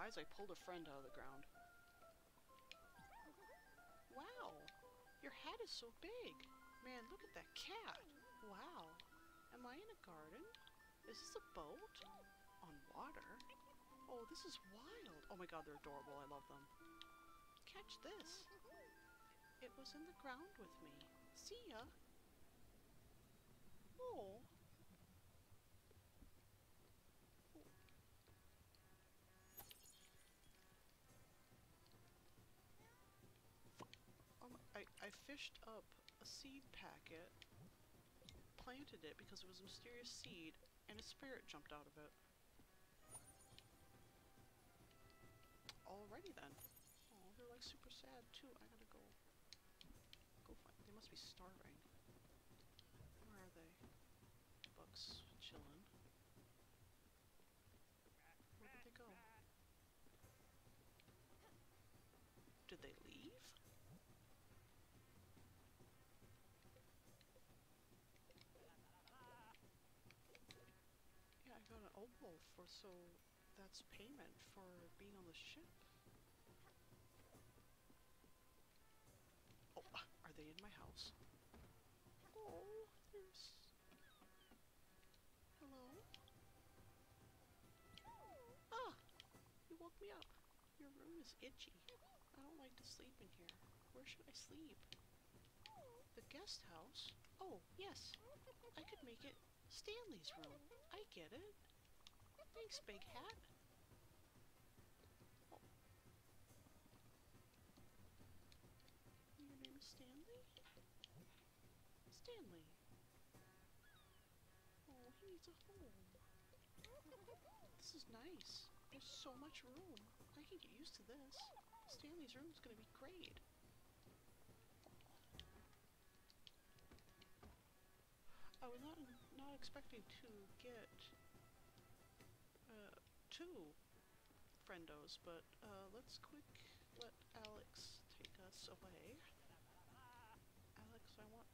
surprised I pulled a friend out of the ground. Wow! Your hat is so big! Man, look at that cat! Wow! Am I in a garden? Is this a boat? On water? Oh, this is wild! Oh my god, they're adorable. I love them. Catch this! It was in the ground with me. See ya! Oh! Um, I, I fished up a seed packet, planted it because it was a mysterious seed, and a spirit jumped out of it. Alrighty then. Oh, they're like super sad too. I gotta go. Go find. They must be starving. Where are they? Bugs chilling. Where did they go? Did they leave? Yeah, I got an opal for so that's payment for being on the ship. Oh, uh, are they in my house? Oh, there's... Hello? Ah! You woke me up. Your room is itchy. I don't like to sleep in here. Where should I sleep? The guest house? Oh, yes. I could make it Stanley's room. I get it. Thanks, Big Hat. Your name is Stanley? Stanley. Oh, he needs a home. This is nice. There's so much room. I can get used to this. Stanley's room is gonna be great. I was not not expecting to two friendos, but uh, let's quick let Alex take us away. Alex, I want